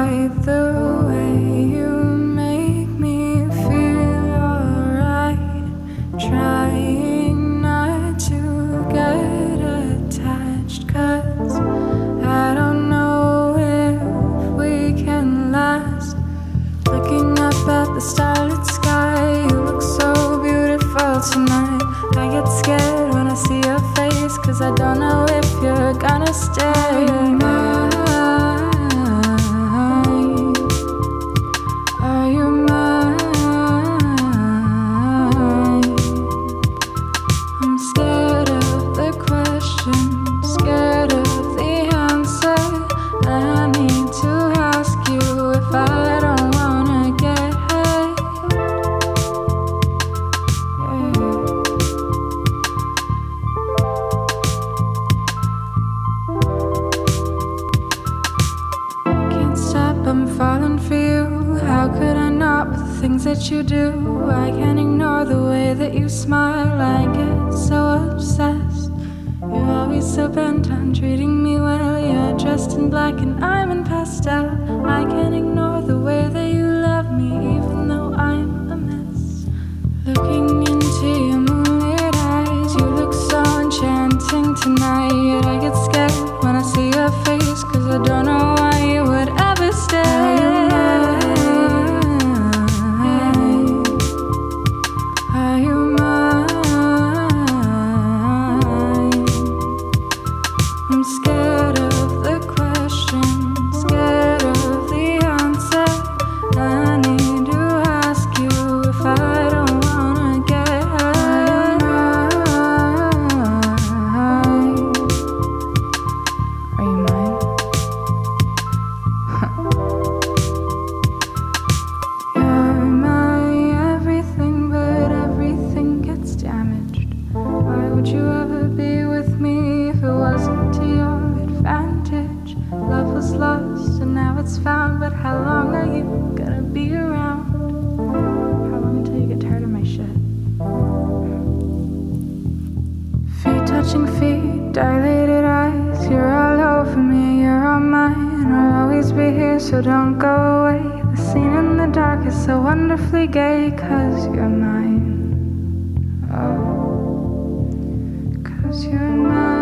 quite the way you make me feel alright. Trying not to get attached, cause I don't know if we can last. Looking up at the starlit sky, you look so beautiful tonight. I get scared when I see your face, cause I don't know if you're gonna stay. Things that you do? I can't ignore the way that you smile. I get so obsessed. You're always so bent on treating me well. You're dressed in black and I'm in pastel. I can't ignore the way that you love me, even though I'm a mess. Looking into your moonlit eyes, you look so enchanting tonight. Yet I get scared when I see your face, cause I don't know the found, but how long are you gonna be around? How long until you get tired of my shit? Feet touching feet, dilated eyes. You're all over me, you're all mine. I'll always be here, so don't go away. The scene in the dark is so wonderfully gay, cause you're mine. Oh, cause you're mine.